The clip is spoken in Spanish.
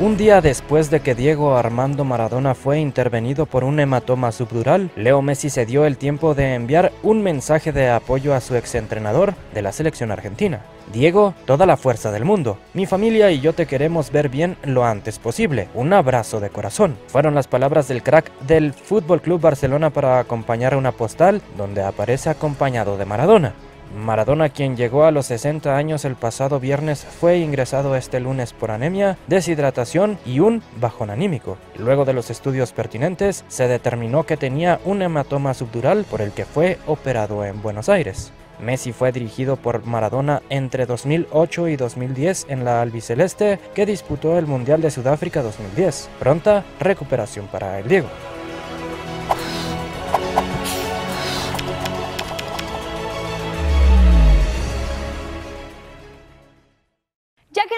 Un día después de que Diego Armando Maradona fue intervenido por un hematoma subdural, Leo Messi se dio el tiempo de enviar un mensaje de apoyo a su exentrenador de la selección argentina. Diego, toda la fuerza del mundo. Mi familia y yo te queremos ver bien lo antes posible. Un abrazo de corazón. Fueron las palabras del crack del Fútbol Club Barcelona para acompañar una postal donde aparece acompañado de Maradona. Maradona, quien llegó a los 60 años el pasado viernes, fue ingresado este lunes por anemia, deshidratación y un bajón anímico. Luego de los estudios pertinentes, se determinó que tenía un hematoma subdural por el que fue operado en Buenos Aires. Messi fue dirigido por Maradona entre 2008 y 2010 en la albiceleste que disputó el Mundial de Sudáfrica 2010. Pronta recuperación para el Diego.